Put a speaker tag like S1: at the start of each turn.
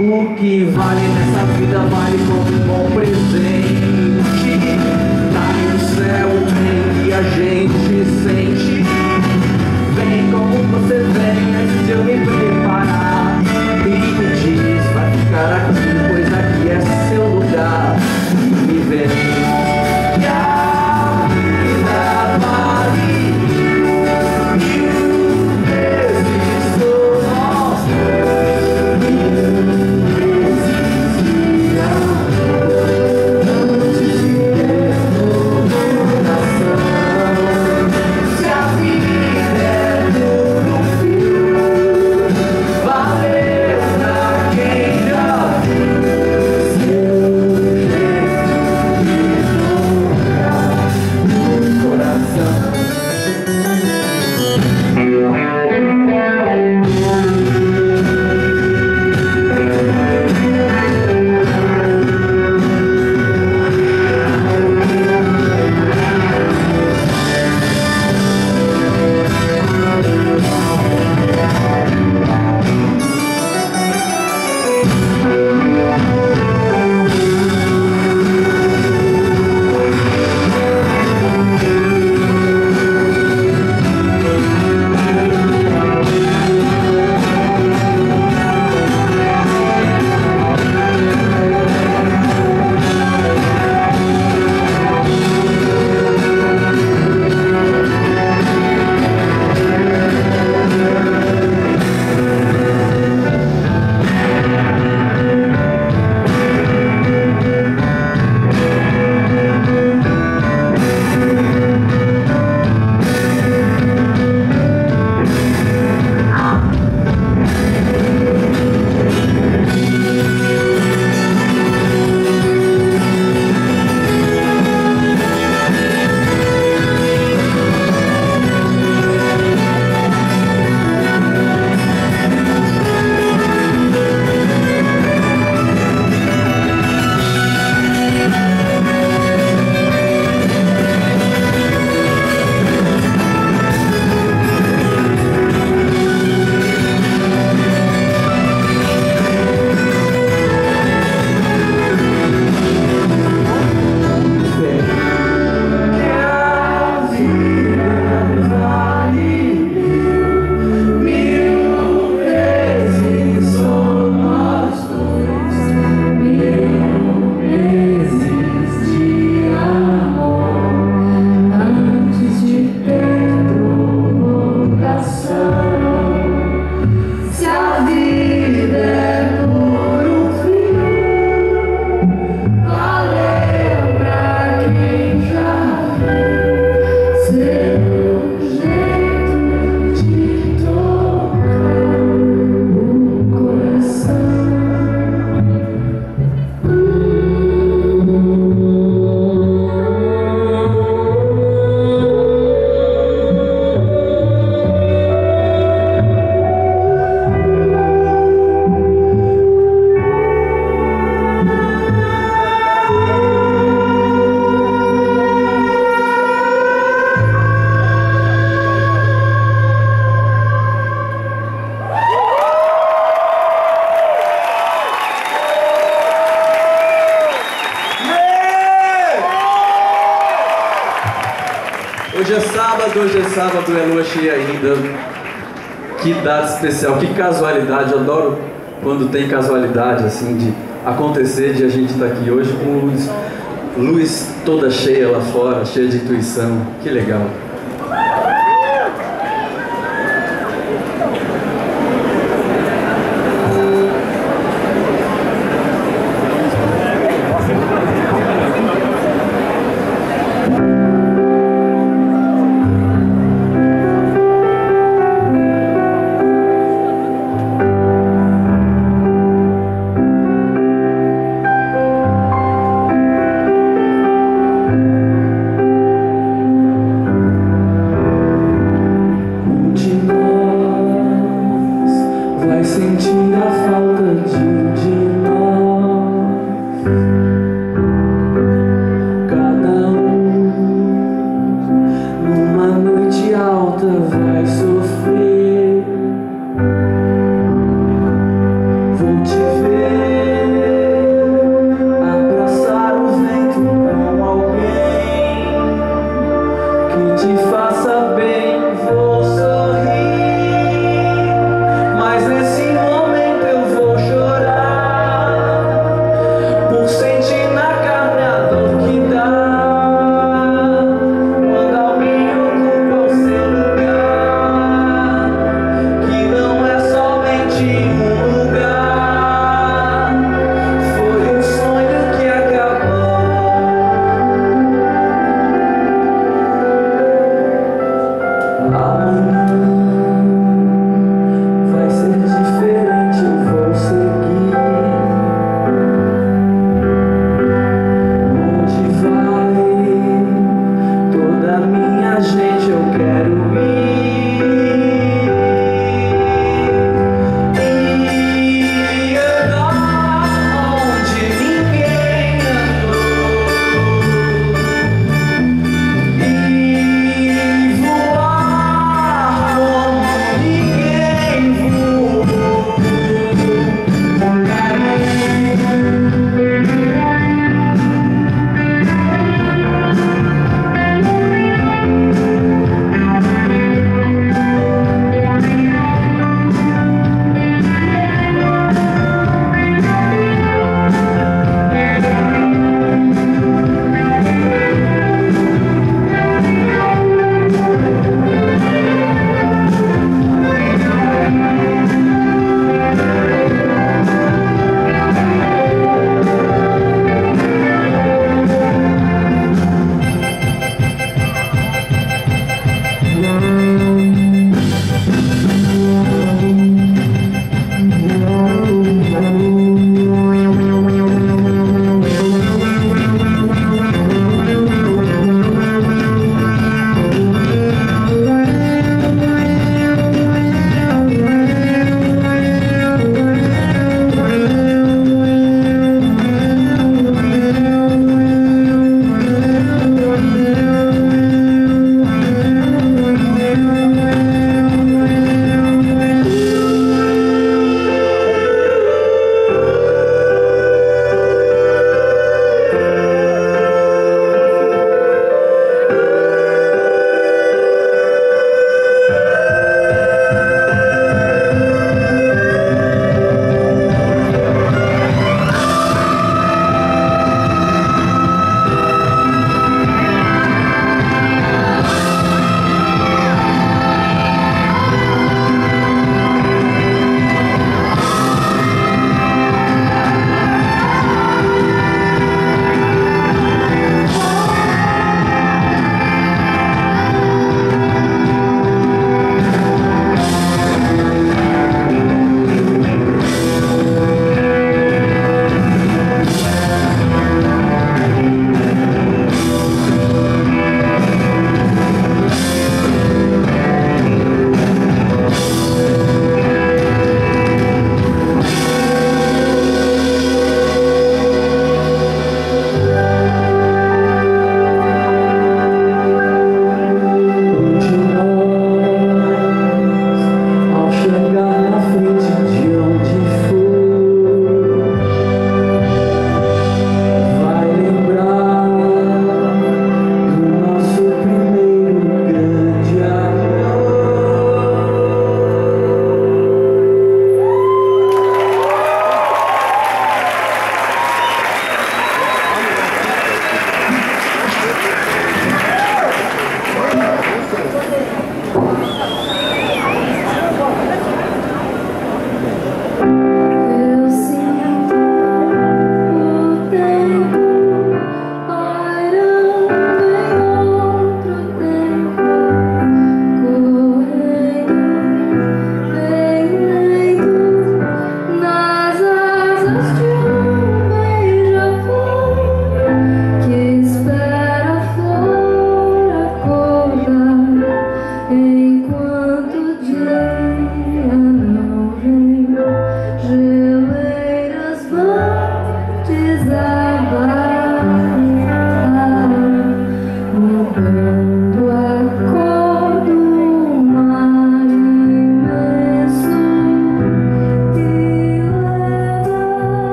S1: O que vale nessa vida vale como um bom presente. Tá no céu o bem que a gente sente. Vem como você vem, antes eu me prendo
S2: Hoje é sábado, hoje é sábado, é lua cheia ainda. Que data especial, que casualidade. Eu adoro quando tem casualidade, assim, de acontecer, de a gente estar aqui hoje com luz, luz toda cheia lá fora, cheia de intuição. Que legal.